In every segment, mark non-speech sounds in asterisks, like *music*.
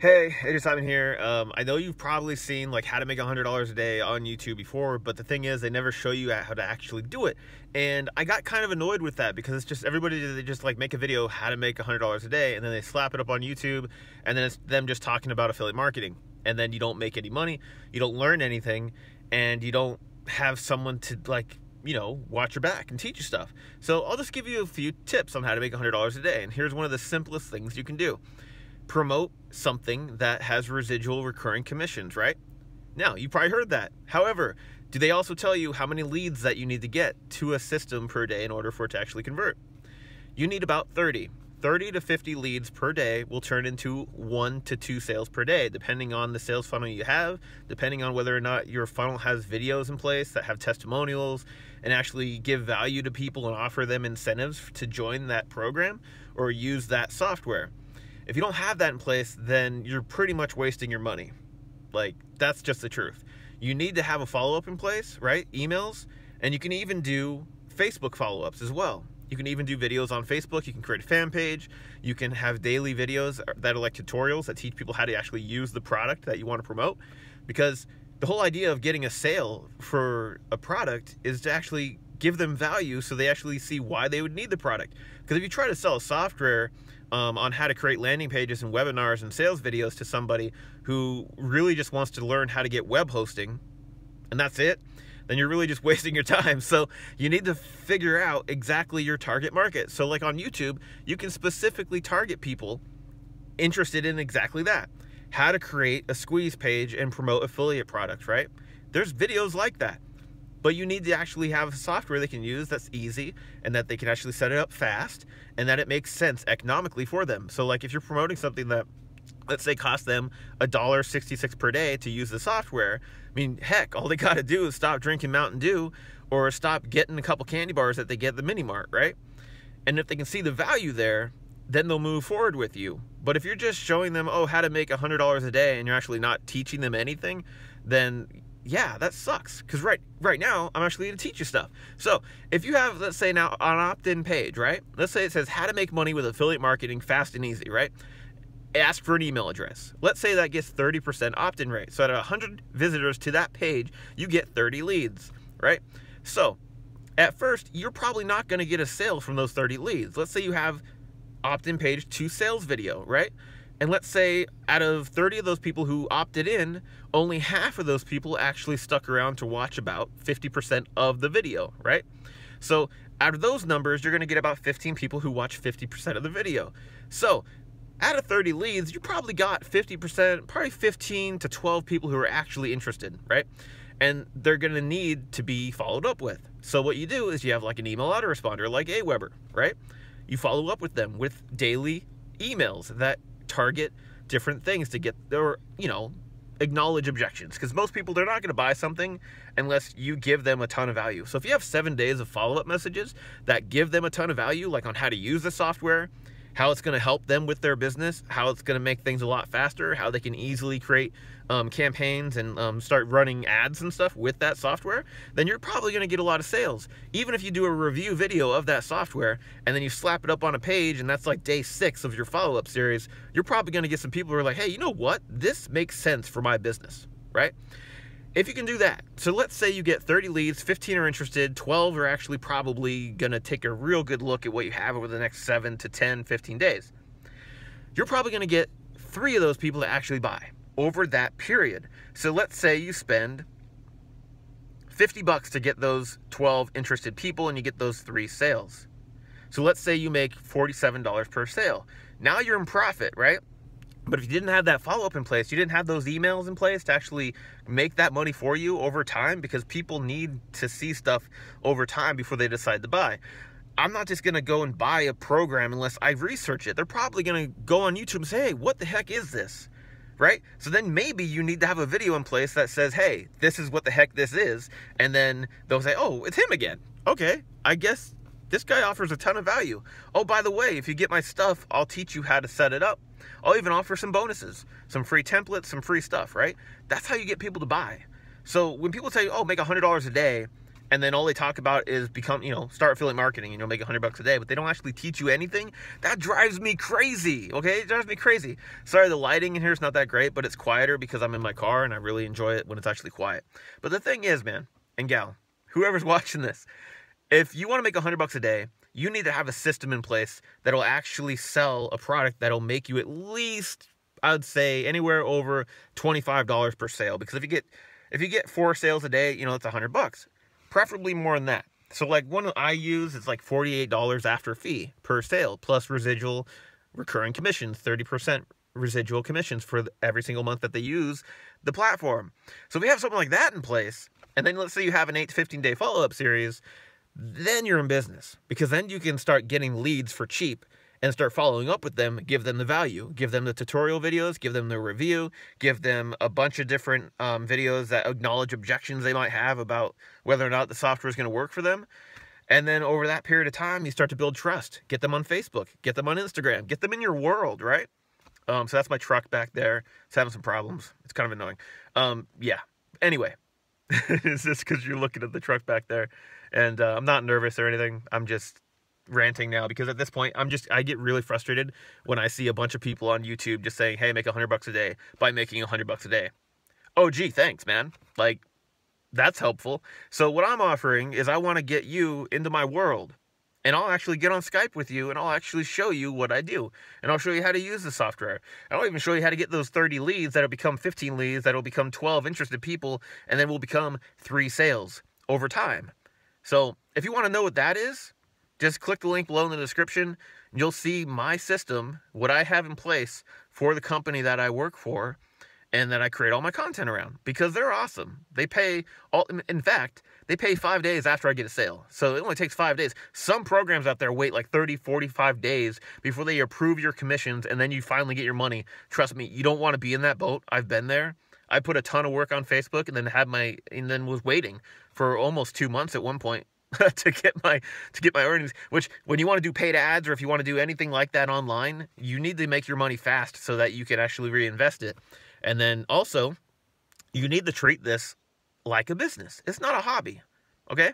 Hey, AJ Simon here. Um, I know you've probably seen like how to make $100 a day on YouTube before, but the thing is they never show you how to actually do it. And I got kind of annoyed with that because it's just everybody they just like make a video how to make $100 a day and then they slap it up on YouTube and then it's them just talking about affiliate marketing. And then you don't make any money, you don't learn anything, and you don't have someone to like you know, watch your back and teach you stuff. So I'll just give you a few tips on how to make $100 a day. And here's one of the simplest things you can do promote something that has residual recurring commissions, right? Now, you probably heard that. However, do they also tell you how many leads that you need to get to a system per day in order for it to actually convert? You need about 30. 30 to 50 leads per day will turn into one to two sales per day, depending on the sales funnel you have, depending on whether or not your funnel has videos in place that have testimonials and actually give value to people and offer them incentives to join that program or use that software. If you don't have that in place, then you're pretty much wasting your money. Like, that's just the truth. You need to have a follow up in place, right? Emails, and you can even do Facebook follow ups as well. You can even do videos on Facebook. You can create a fan page. You can have daily videos that are like tutorials that teach people how to actually use the product that you want to promote. Because the whole idea of getting a sale for a product is to actually give them value so they actually see why they would need the product. Because if you try to sell a software um, on how to create landing pages and webinars and sales videos to somebody who really just wants to learn how to get web hosting, and that's it, then you're really just *laughs* wasting your time. So you need to figure out exactly your target market. So, like on YouTube, you can specifically target people interested in exactly that how to create a squeeze page and promote affiliate products, right? There's videos like that but you need to actually have software they can use that's easy and that they can actually set it up fast and that it makes sense economically for them. So like if you're promoting something that let's say cost them a dollar 66 per day to use the software, I mean, heck, all they *laughs* got to do is stop drinking Mountain Dew or stop getting a couple candy bars that they get at the mini mart, right? And if they can see the value there, then they'll move forward with you. But if you're just showing them, oh, how to make $100 a day and you're actually not teaching them anything, then yeah, that sucks. Because right right now, I'm actually going to teach you stuff. So if you have, let's say now, an opt-in page, right? Let's say it says how to make money with affiliate marketing fast and easy, right? Ask for an email address. Let's say that gets 30% opt-in rate. So out at 100 visitors to that page, you get 30 leads, right? So at first, you're probably not going to get a sale from those 30 leads. Let's say you have opt-in page to sales video, right? And let's say out of 30 of those people who opted in, only half of those people actually stuck around to watch about 50% of the video, right? So out of those numbers, you're going to get about 15 people who watch 50% of the video. So out of 30 leads, you probably got 50%, probably 15 to 12 people who are actually interested, right? And they're going to need to be followed up with. So what you do is you have like an email autoresponder like Aweber, right? You follow up with them with daily emails that target different things to get or you know acknowledge objections. Because most people they're not going to buy something unless you give them a ton of value. So if you have seven days of follow-up messages that give them a ton of value like on how to use the software how it's going to help them with their business, how it's going to make things a lot faster, how they can easily create um, campaigns and um, start running ads and stuff with that software, then you're probably going to get a lot of sales. Even if you do a review video of that software and then you slap it up on a page and that's like day six of your follow up series, you're probably going to get some people who are like, hey, you know what? This makes sense for my business, right? If you can do that, so let's say you get 30 leads, 15 are interested, 12 are actually probably to take a real good look at what you have over the next 7 to 10, 15 days. You're probably to get three of those people to actually buy over that period. So let's say you spend 50 bucks to get those 12 interested people and you get those three sales. So let's say you make $47 per sale. Now you're in profit, right? But if you didn't have that follow up in place, you didn't have those emails in place to actually make that money for you over time because people need to see stuff over time before they decide to buy. I'm not just gonna go and buy a program unless I research it. They're probably gonna go on YouTube and say, hey, what the heck is this? Right? So then maybe you need to have a video in place that says, hey, this is what the heck this is. And then they'll say, oh, it's him again. Okay, I guess this guy offers a ton of value. Oh, by the way, if you get my stuff, I'll teach you how to set it up. I'll even offer some bonuses, some free templates, some free stuff, right? That's how you get people to buy. So when people say, oh, make $100 a day, and then all they talk about is become, you know, start affiliate marketing, you know, make a hundred bucks a day, but they don't actually teach you anything. That drives me crazy. Okay, it drives me crazy. Sorry, the lighting in here is not that great, but it's quieter because I'm in my car and I really enjoy it when it's actually quiet. But the thing is, man, and gal, whoever's *laughs* watching this, if you want to make a hundred bucks a day, you need to have a system in place that'll actually sell a product that'll make you at least, I'd say, anywhere over $25 per sale. Because if you get if you get four sales a day, you know, it's a hundred bucks preferably more than that. So like one I use is like $48 after fee per sale plus residual recurring commissions, 30% residual commissions for every single month that they use the platform. So if we have something like that in place, and then let's say you have an 8 to 15 day follow-up series, then you're in business because then you can start getting leads for cheap and start following up with them, give them the value, give them the tutorial videos, give them the review, give them a bunch of different um, videos that acknowledge objections they might have about whether or not the software is going to work for them. And then over that period of time, you start to build trust. Get them on Facebook, get them on Instagram, get them in your world, right? Um, so that's my truck back there. It's having some problems. It's kind of annoying. Um, yeah. Anyway, *laughs* it's just because you're looking at the truck back there, and uh, I'm not nervous or anything. I'm just ranting now because at this point I'm just I get really frustrated when I see a bunch of people on YouTube just saying, "Hey, make a hundred bucks a day by making a hundred bucks a day." Oh, gee, thanks, man. Like that's helpful. So what I'm offering is I want to get you into my world. And I'll actually get on Skype with you and I'll actually show you what I do. And I'll show you how to use the software. I'll even show you how to get those 30 leads that'll become 15 leads, that'll become 12 interested people, and then will become three sales over time. So if you want to know what that is, just click the link below in the description. You'll see my system, what I have in place for the company that I work for and that I create all my content around because they're awesome. They pay all, in fact, they pay five days after I get a sale. So it only takes five days. Some programs out there wait like 30, 45 days before they approve your commissions and then you finally get your money. Trust me, you don't want to be in that boat. I've been there. I put a ton of work on Facebook and then had my, and then was waiting for almost two months at one point *laughs* to get my to get my earnings which when you want to do paid ads or if you want to do anything like that online you need to make your money fast so that you can actually reinvest it. And then also you need to treat this like a business. It's not a hobby okay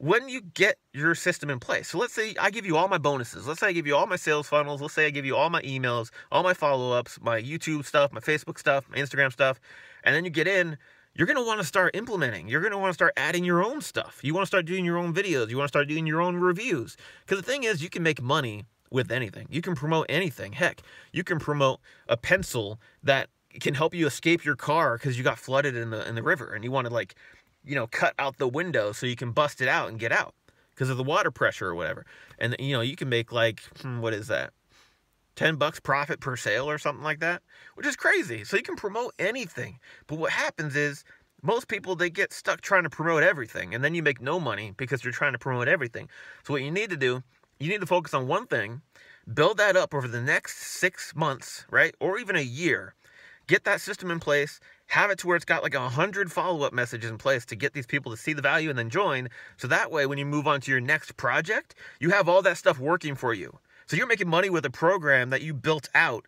when you get your system in place so let's say i give you all my bonuses let's say i give you all my sales funnels let's say i give you all my emails all my follow-ups my youtube stuff my facebook stuff my instagram stuff and then you get in you're going to want to start implementing. You're going to want to start adding your own stuff. You want to start doing your own videos. You want to start doing your own reviews. Because the thing is, you can make money with anything. You can promote anything. Heck, you can promote a pencil that can help you escape your car because you got flooded in the in the river and you want to like, you know, cut out the window so you can bust it out and get out because of the water pressure or whatever. And you know, you can make like hmm, what is that? 10 bucks profit per sale or something like that, which is crazy. So you can promote anything. But what happens is most people they get stuck trying to promote everything and then you make no money because you're trying to promote everything. So what you need to do, you need to focus on one thing, build that up over the next 6 months, right? Or even a year. Get that system in place, have it to where it's got like a hundred follow-up messages in place to get these people to see the value and then join. So that way when you move on to your next project, you have all that stuff working for you. So you're making money with a program that you built out,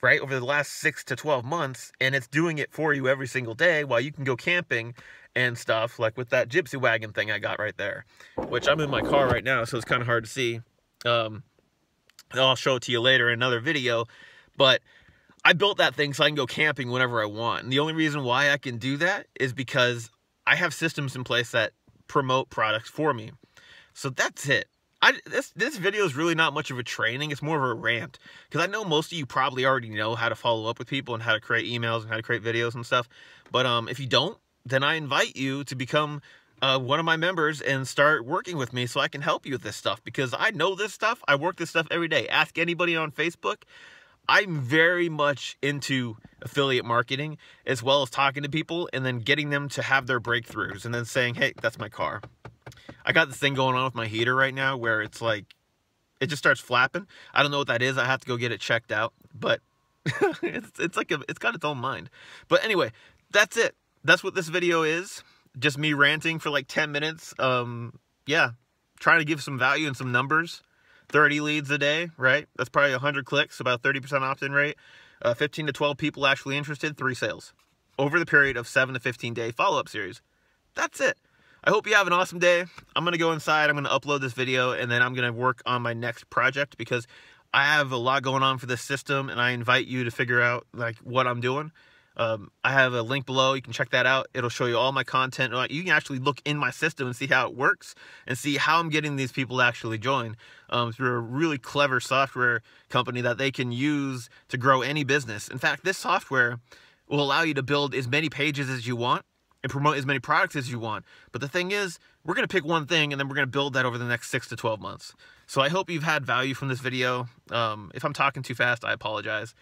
right, over the last six to 12 months, and it's doing it for you every single day while you can go camping and stuff, like with that gypsy wagon thing I got right there, which I'm in my car right now, so it's kind of hard to see. Um, I'll show it to you later in another video, but I built that thing so I can go camping whenever I want. And the only reason why I can do that is because I have systems in place that promote products for me. So that's it. I, this this video is really not much of a training. It's more of a rant because I know most of you probably already know how to follow up with people and how to create emails and how to create videos and stuff. But um, if you don't, then I invite you to become uh, one of my members and start working with me so I can help you with this stuff because I know this stuff. I work this stuff every day. Ask anybody on Facebook. I'm very much into affiliate marketing as well as talking to people and then getting them to have their breakthroughs and then saying, hey, that's my car. I got this thing going on with my heater right now where it's like, it just starts flapping. I don't know what that is. I have to go get it checked out, but *laughs* it's, it's like, a, it's got its own mind. But anyway, that's it. That's what this video is. Just me ranting for like 10 minutes. Um, yeah, trying to give some value and some numbers. 30 leads a day, right? That's probably 100 clicks, about 30% opt-in rate. Uh, 15 to 12 people actually interested, three sales. Over the period of 7 to 15 day follow-up series. That's it. I hope you have an awesome day. I'm gonna go inside, I'm gonna upload this video, and then I'm gonna work on my next project because I have a lot going on for this system, and I invite you to figure out like what I'm doing. Um, I have a link below. You can check that out. It'll show you all my content. You can actually look in my system and see how it works and see how I'm getting these people to actually join um, through a really clever software company that they can use to grow any business. In fact, this software will allow you to build as many pages as you want and promote as many products as you want. But the thing is, we're going to pick one thing and then we're going to build that over the next six to 12 months. So I hope you've had value from this video. Um, if I'm talking too fast, I apologize.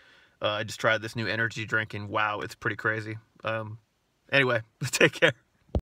Uh, I just tried this new energy drink and wow, it's pretty crazy. Um, anyway, *laughs* take care.